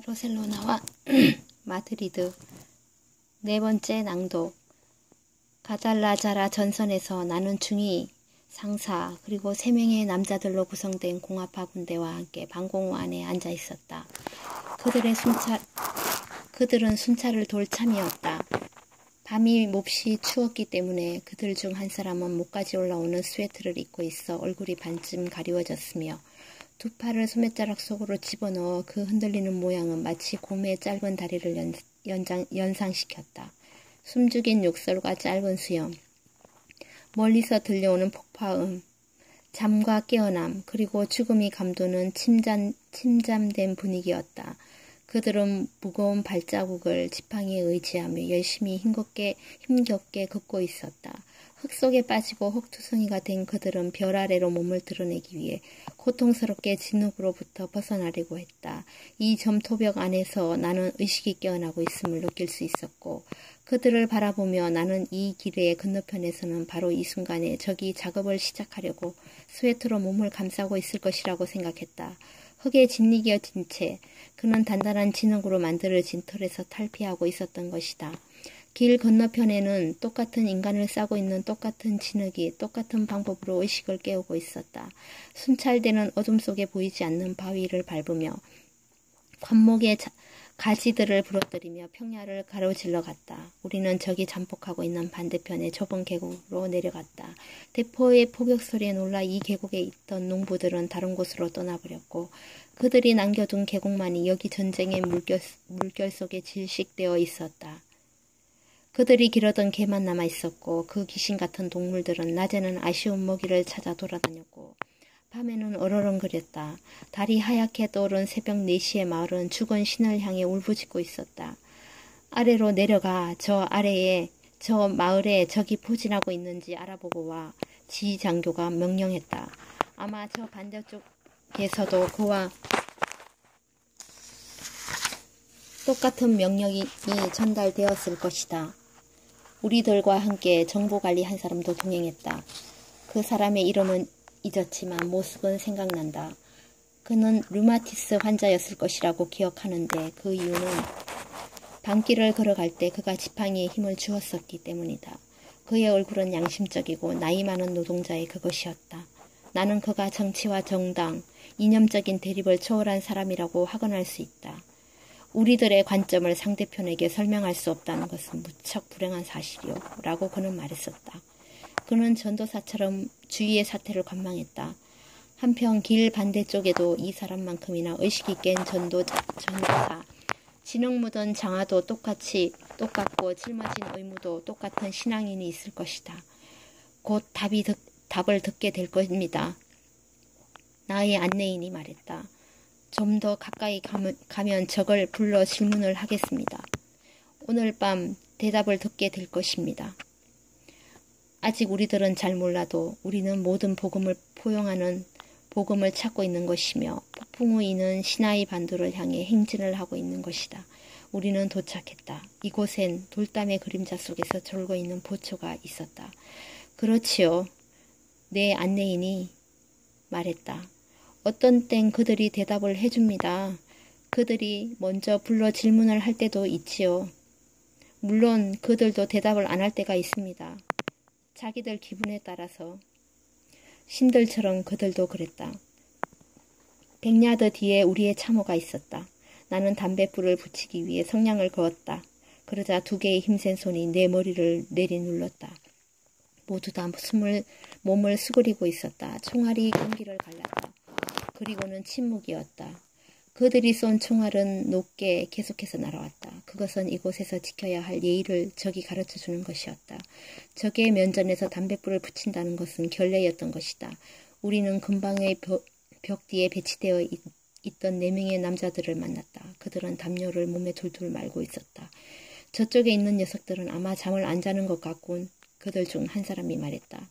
바르셀로나와 마드리드 네 번째 낭독 가달라자라 전선에서 나는 중위 상사 그리고 세 명의 남자들로 구성된 공화파 군대와 함께 방공호 안에 앉아 있었다. 그들의 순찰 그들은 순찰을 돌 참이었다. 밤이 몹시 추웠기 때문에 그들 중 한 사람은 목까지 올라오는 스웨터를 입고 있어 얼굴이 반쯤 가리워졌으며 두 팔을 소매자락 속으로 집어넣어 그 흔들리는 모양은 마치 곰의 짧은 다리를 연, 연장, 연상시켰다. 숨죽인 욕설과 짧은 수염, 멀리서 들려오는 폭파음, 잠과 깨어남, 그리고 죽음이 감도는 침잠, 침잠된 분위기였다. 그들은 무거운 발자국을 지팡이에 의지하며 열심히 힘겹게, 힘겹게 걷고 있었다. 흙 속에 빠지고 흙투성이가 된 그들은 별 아래로 몸을 드러내기 위해 고통스럽게 진흙으로부터 벗어나려고 했다. 이 점토벽 안에서 나는 의식이 깨어나고 있음을 느낄 수 있었고 그들을 바라보며 나는 이 길의 건너편에서는 바로 이 순간에 적이 작업을 시작하려고 스웨트로 몸을 감싸고 있을 것이라고 생각했다. 흙에 짓이겨진 채 그는 단단한 진흙으로 만들어진 털에서 탈피하고 있었던 것이다. 길 건너편에는 똑같은 인간을 싸고 있는 똑같은 진흙이 똑같은 방법으로 의식을 깨우고 있었다. 순찰대는 어둠 속에 보이지 않는 바위를 밟으며 관목의 가지들을 부러뜨리며 평야를 가로질러 갔다. 우리는 저기 잠복하고 있는 반대편의 좁은 계곡으로 내려갔다. 대포의 포격 소리에 놀라 이 계곡에 있던 농부들은 다른 곳으로 떠나버렸고 그들이 남겨둔 계곡만이 여기 전쟁의 물결, 물결 속에 질식되어 있었다. 그들이 기르던 개만 남아 있었고 그 귀신 같은 동물들은 낮에는 아쉬운 먹이를 찾아 돌아다녔고 밤에는 얼얼렁거렸다. 달이 하얗게 떠오른 새벽 4시의 마을은 죽은 신을 향해 울부짖고 있었다. 아래로 내려가 저 아래에 저 마을에 적이 포진하고 있는지 알아보고 와 지 장교가 명령했다. 아마 저 반대쪽에서도 그와 똑같은 명령이 전달되었을 것이다. 우리들과 함께 정보 관리한 사람도 동행했다. 그 사람의 이름은 잊었지만 모습은 생각난다. 그는 류마티스 환자였을 것이라고 기억하는데 그 이유는 밤길을 걸어갈 때 그가 지팡이에 힘을 주었었기 때문이다. 그의 얼굴은 양심적이고 나이 많은 노동자의 그것이었다. 나는 그가 정치와 정당, 이념적인 대립을 초월한 사람이라고 확언할 수 있다. 우리들의 관점을 상대편에게 설명할 수 없다는 것은 무척 불행한 사실이요. 라고 그는 말했었다. 그는 전도사처럼 주위의 사태를 관망했다. 한편 길 반대쪽에도 이 사람만큼이나 의식이 깬 전도, 전도사, 진흙 묻은 장화도 똑같이 똑같고 짊어진 의무도 똑같은 신앙인이 있을 것이다. 곧 답이 듣, 답을 듣게 될 겁니다. 나의 안내인이 말했다. 좀 더 가까이 가면, 가면 적을 불러 질문을 하겠습니다. 오늘 밤 대답을 듣게 될 것입니다. 아직 우리들은 잘 몰라도 우리는 모든 복음을 포용하는 복음을 찾고 있는 것이며 폭풍우 이는 시나이 반도를 향해 행진을 하고 있는 것이다. 우리는 도착했다. 이곳엔 돌담의 그림자 속에서 졸고 있는 보초가 있었다. 그렇지요. 내 안내인이 말했다. 어떤 땐 그들이 대답을 해줍니다. 그들이 먼저 불러 질문을 할 때도 있지요. 물론 그들도 대답을 안 할 때가 있습니다. 자기들 기분에 따라서. 신들처럼 그들도 그랬다. 백야드 뒤에 우리의 참호가 있었다. 나는 담뱃불을 붙이기 위해 성냥을 그었다. 그러자 두 개의 힘센 손이 내 머리를 내리눌렀다. 모두 다 숨을, 몸을 수그리고 있었다. 총알이 공기를 갈랐다. 그리고는 침묵이었다. 그들이 쏜 총알은 높게 계속해서 날아왔다. 그것은 이곳에서 지켜야 할 예의를 적이 가르쳐 주는 것이었다. 적의 면전에서 담뱃불을 붙인다는 것은 결례였던 것이다. 우리는 근방의 벽, 벽 뒤에 배치되어 있, 있던 네 명의 남자들을 만났다. 그들은 담요를 몸에 둘둘 말고 있었다. 저쪽에 있는 녀석들은 아마 잠을 안 자는 것 같군. 그들 중 한 사람이 말했다.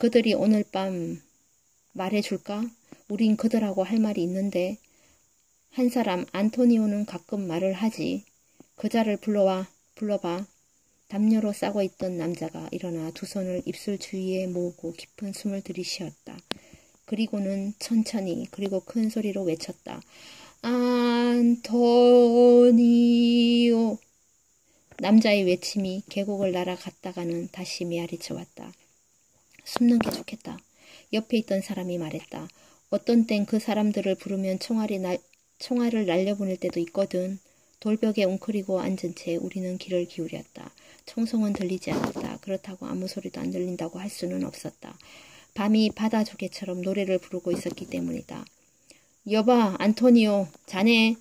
그들이 오늘 밤 말해줄까? 우린 그들하고 할 말이 있는데 한 사람 안토니오는 가끔 말을 하지. 그자를 불러와 불러봐. 담요로 싸고 있던 남자가 일어나 두 손을 입술 주위에 모으고 깊은 숨을 들이쉬었다. 그리고는 천천히 그리고 큰 소리로 외쳤다. 안토니오. 남자의 외침이 계곡을 날아갔다가는 다시 메아리쳐 왔다. 숨는 게 좋겠다. 옆에 있던 사람이 말했다. 어떤 땐 그 사람들을 부르면 총알이 날, 총알을 날려보낼 때도 있거든. 돌벽에 웅크리고 앉은 채 우리는 귀를 기울였다. 청송은 들리지 않았다. 그렇다고 아무 소리도 안 들린다고 할 수는 없었다. 밤이 바다 조개처럼 노래를 부르고 있었기 때문이다. 여봐, 안토니오, 자네.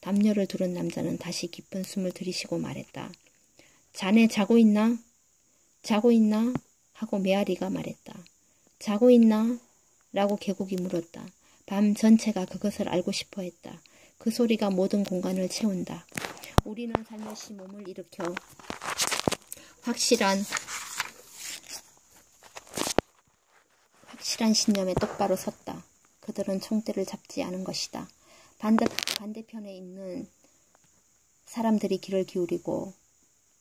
담요를 두른 남자는 다시 깊은 숨을 들이쉬고 말했다. 자네 자고 있나? 자고 있나? 하고 메아리가 말했다. 자고 있나? 라고 계곡이 물었다. 밤 전체가 그것을 알고 싶어 했다. 그 소리가 모든 공간을 채운다. 우리는 살며시 몸을 일으켜 확실한 확실한 신념에 똑바로 섰다. 그들은 총대를 잡지 않은 것이다. 반대, 반대편에 있는 사람들이 귀를 기울이고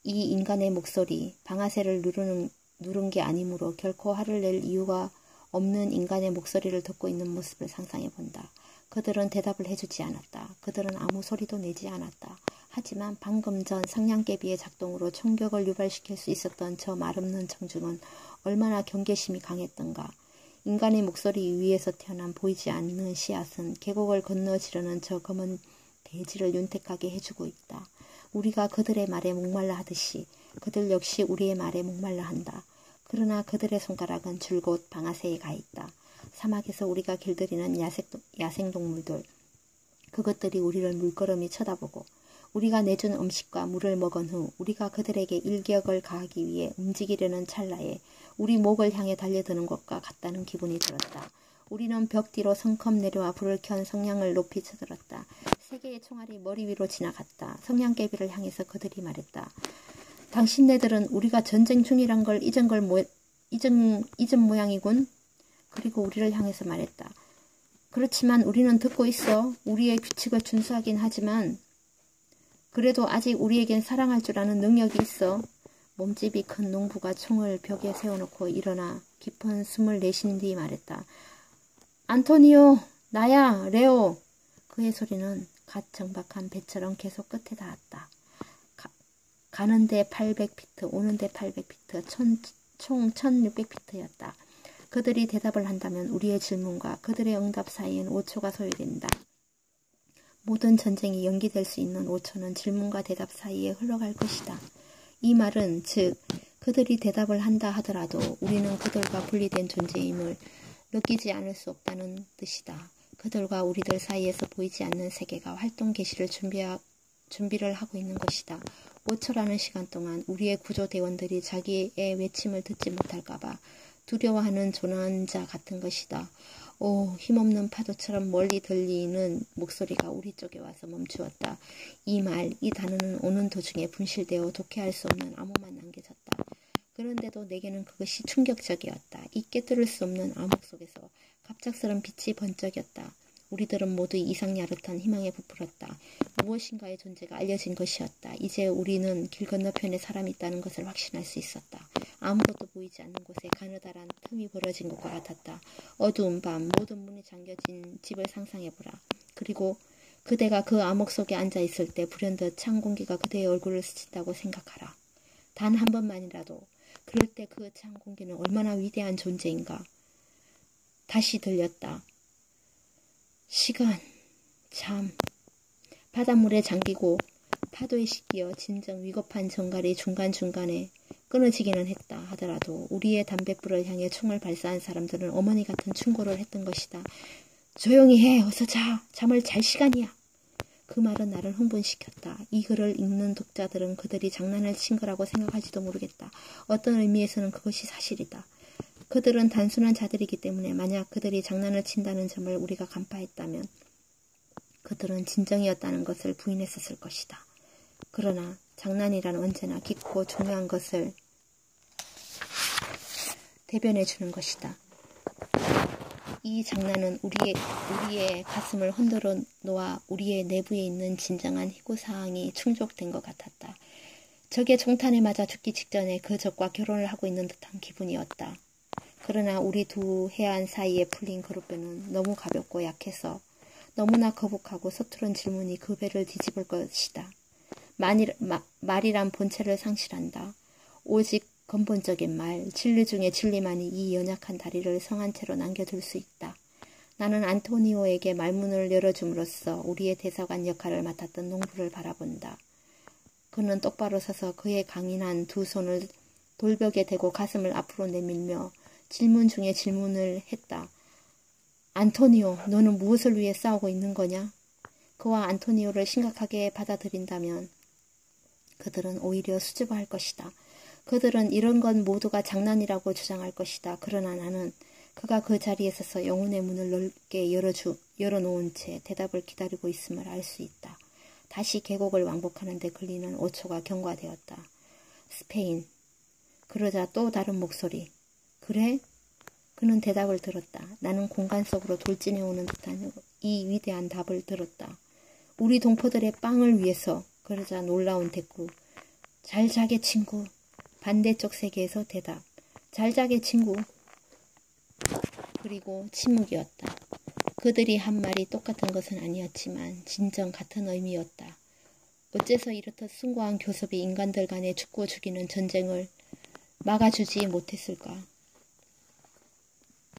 이 인간의 목소리, 방아쇠를 누르는, 누른 게 아니므로 결코 화를 낼 이유가 없는 인간의 목소리를 듣고 있는 모습을 상상해 본다. 그들은 대답을 해주지 않았다. 그들은 아무 소리도 내지 않았다. 하지만 방금 전 상냥개비의 작동으로 총격을 유발시킬 수 있었던 저 말없는 청중은 얼마나 경계심이 강했던가. 인간의 목소리 위에서 태어난 보이지 않는 씨앗은 계곡을 건너 지르는 저 검은 대지를 윤택하게 해주고 있다. 우리가 그들의 말에 목말라 하듯이 그들 역시 우리의 말에 목말라 한다. 그러나 그들의 손가락은 줄곧 방아쇠에 가 있다. 사막에서 우리가 길들이는 야생, 동물들 그것들이 우리를 물끄러미 쳐다보고 우리가 내준 음식과 물을 먹은 후 우리가 그들에게 일격을 가하기 위해 움직이려는 찰나에 우리 목을 향해 달려드는 것과 같다는 기분이 들었다. 우리는 벽 뒤로 성큼 내려와 불을 켠 성냥을 높이 쳐들었다. 세 개의 총알이 머리 위로 지나갔다. 성냥개비를 향해서 그들이 말했다. 당신네들은 우리가 전쟁 중이란 걸 잊은 걸 모, 잊은, 잊은 모양이군. 그리고 우리를 향해서 말했다. 그렇지만 우리는 듣고 있어. 우리의 규칙을 준수하긴 하지만 그래도 아직 우리에겐 사랑할 줄 아는 능력이 있어. 몸집이 큰 농부가 총을 벽에 세워놓고 일어나 깊은 숨을 내쉰 뒤 말했다. 안토니오, 나야, 레오. 그의 소리는 갓 정박한 배처럼 계속 끝에 닿았다. 가, 가는데 800피트, 오는데 800피트, 천, 총 1600피트였다. 그들이 대답을 한다면 우리의 질문과 그들의 응답 사이엔 5초가 소요된다. 모든 전쟁이 연기될 수 있는 5초는 질문과 대답 사이에 흘러갈 것이다. 이 말은 즉 그들이 대답을 한다 하더라도 우리는 그들과 분리된 존재임을 느끼지 않을 수 없다는 뜻이다. 그들과 우리들 사이에서 보이지 않는 세계가 활동 개시를 준비하, 준비를 하고 있는 것이다. 5초라는 시간 동안 우리의 구조대원들이 자기의 외침을 듣지 못할까봐 두려워하는 조난자 같은 것이다. 오, 힘없는 파도처럼 멀리 들리는 목소리가 우리 쪽에 와서 멈추었다. 이 말, 이 단어는 오는 도중에 분실되어 독해할 수 없는 암호만 남겨졌다. 그런데도 내게는 그것이 충격적이었다. 이 깨뜨릴 수 없는 암흑 속에서 갑작스런 빛이 번쩍였다. 우리들은 모두 이상 야릇한 희망에 부풀었다. 무엇인가의 존재가 알려진 것이었다. 이제 우리는 길 건너편에 사람이 있다는 것을 확신할 수 있었다. 아무것도 보이지 않는 곳에 가느다란 틈이 벌어진 것과 같았다. 어두운 밤 모든 문이 잠겨진 집을 상상해보라. 그리고 그대가 그 암흑 속에 앉아 있을 때 불현듯 찬 공기가 그대의 얼굴을 스친다고 생각하라. 단 한 번만이라도 그럴 때 그 찬 공기는 얼마나 위대한 존재인가. 다시 들렸다. 시간, 잠, 바닷물에 잠기고 파도에 씻기어 진정 위급한 정갈이 중간중간에 끊어지기는 했다 하더라도 우리의 담뱃불을 향해 총을 발사한 사람들은 어머니 같은 충고를 했던 것이다. 조용히 해. 어서 자. 잠을 잘 시간이야. 그 말은 나를 흥분시켰다. 이 글을 읽는 독자들은 그들이 장난을 친 거라고 생각할지도 모르겠다. 어떤 의미에서는 그것이 사실이다. 그들은 단순한 자들이기 때문에 만약 그들이 장난을 친다는 점을 우리가 간파했다면 그들은 진정이었다는 것을 부인했었을 것이다. 그러나 장난이란 언제나 깊고 중요한 것을 대변해 주는 것이다. 이 장난은 우리의, 우리의 가슴을 흔들어 놓아 우리의 내부에 있는 진정한 희고사항이 충족된 것 같았다. 적의 총탄에 맞아 죽기 직전에 그 적과 결혼을 하고 있는 듯한 기분이었다. 그러나 우리 두 해안 사이에 풀린 그룹뼈는 너무 가볍고 약해서 너무나 거북하고 서투른 질문이 그 배를 뒤집을 것이다. 만일, 마, 말이란 본체를 상실한다. 오직 근본적인 말, 진리 중에 진리만이 이 연약한 다리를 성한 채로 남겨둘 수 있다. 나는 안토니오에게 말문을 열어줌으로써 우리의 대사관 역할을 맡았던 농부를 바라본다. 그는 똑바로 서서 그의 강인한 두 손을 돌벽에 대고 가슴을 앞으로 내밀며 질문 중에 질문을 했다. 안토니오, 너는 무엇을 위해 싸우고 있는 거냐? 그와 안토니오를 심각하게 받아들인다면 그들은 오히려 수줍어할 것이다. 그들은 이런 건 모두가 장난이라고 주장할 것이다. 그러나 나는 그가 그 자리에 서서 영혼의 문을 넓게 열어주, 열어놓은 채 대답을 기다리고 있음을 알 수 있다. 다시 계곡을 왕복하는데 걸리는 5초가 경과되었다. 스페인. 그러자 또 다른 목소리. 그래? 그는 대답을 들었다. 나는 공간 속으로 돌진해 오는 듯한 이 위대한 답을 들었다. 우리 동포들의 빵을 위해서. 그러자 놀라운 대꾸. 잘 자게 친구. 반대쪽 세계에서 대답. 잘 자게 친구. 그리고 침묵이었다. 그들이 한 말이 똑같은 것은 아니었지만 진정 같은 의미였다. 어째서 이렇듯 숭고한 교섭이 인간들 간에 죽고 죽이는 전쟁을 막아주지 못했을까?